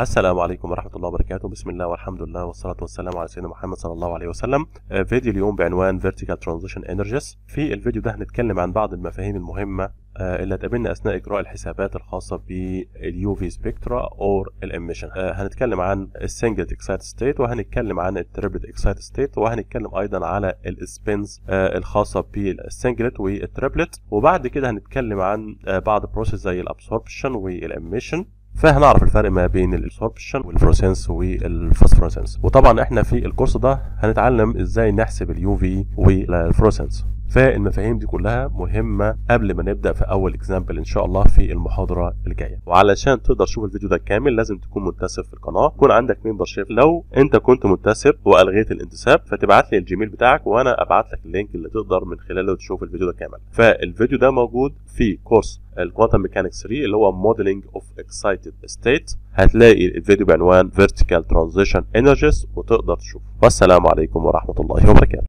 السلام عليكم ورحمة الله وبركاته. بسم الله والحمد لله والصلاة والسلام على سيدنا محمد صلى الله عليه وسلم. آه، فيديو اليوم بعنوان Vertical Transition Energies. في الفيديو ده هنتكلم عن بعض المفاهيم المهمة آه، اللي هتقابلنا أثناء إجراء الحسابات الخاصة بال UV spectra أو ال emission هنتكلم عن ال singlet excited state وهنتكلم عن ال triplet excited state وهنتكلم أيضا على ال spins الخاصة بال singlet وال triplet وبعد كده هنتكلم عن آه، بعض process زي ال absorption وال emission فهنعرف الفرق ما بين ال absorption وال fluorescence وال phosphorescence وطبعا إحنا في ال course ده هنتعلم إزاي نحسب ال UV وال fluorescence فالمفاهيم دي كلها مهمة قبل ما نبدأ في أول example إن شاء الله في المحاضرة الجاية. وعلشان تقدر تشوف الفيديو ده كامل لازم تكون منتسب في القناة. يكون عندك membership لو أنت كنت منتسب وألغيت الانتساب فتبعت لي ال Gmail بتاعك وأنا أبعت لك ال link اللي تقدر من خلاله تشوف الفيديو ده كامل. فالفيديو ده موجود في course ال quantum mechanics 3 اللي هو modeling of excited state هتلاقي الفيديو بعنوان vertical transition energies وتقدر تشوفه. والسلام عليكم ورحمة الله وبركاته.